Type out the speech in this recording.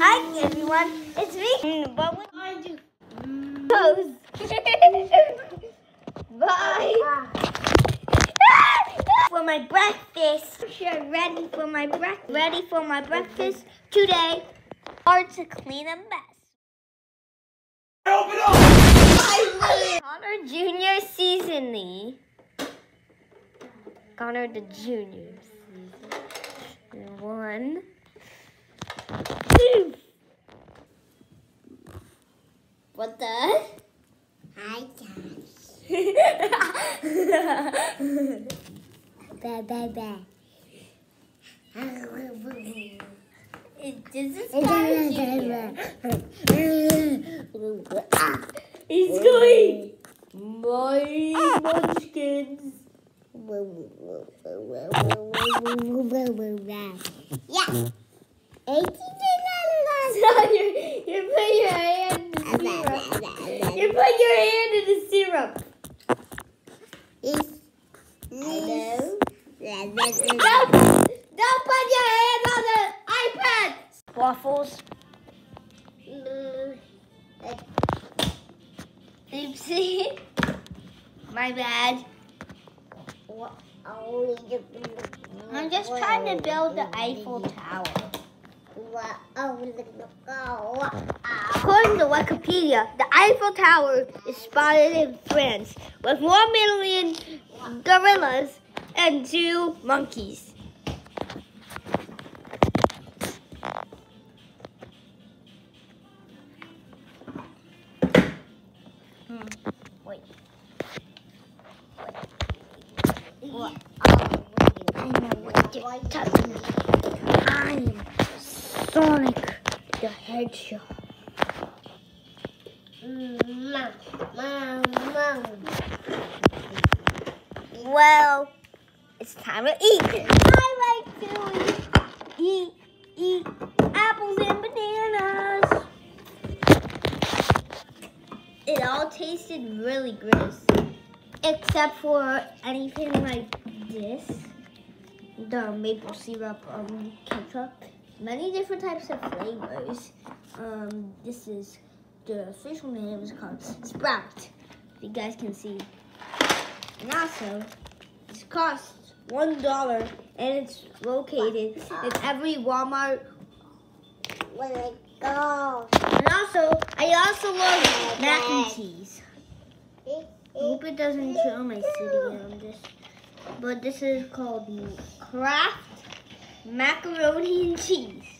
Hi everyone, it's me. What would I do? Pose. Bye. for my breakfast. Sure, ready for my breakfast. Ready for my breakfast today. Hard to clean a mess. Open up! Conor Junior seasonally. Conor the Junior season. One. Two. Hi, guys. Bye, bye, bye. This is Conor He's going. My munchkins. Yeah. So you you put put your hand in the syrup. Hello. Don't, don't put your hand on the iPad. Waffles. Oopsie. My bad. I'm just trying to build the Eiffel Tower. According to Wikipedia, the Eiffel Tower is spotted in France with 1 million gorillas and two monkeys. Hmm, Wait. What? I know what you're talking about. Sonic the Hedgehog. Well, it's time to eat. I like to eat, eat, eat apples and bananas. It all tasted really gross, except for anything like this, the maple syrup um, ketchup. Many different types of flavors. Um, this is the official name is called Sprout. If you guys can see. And also, this costs one dollar, and it's located in every Walmart. When I go. And also, I also love mac and cheese. I hope it doesn't show my city on this, but this is called Kraft macaroni and cheese.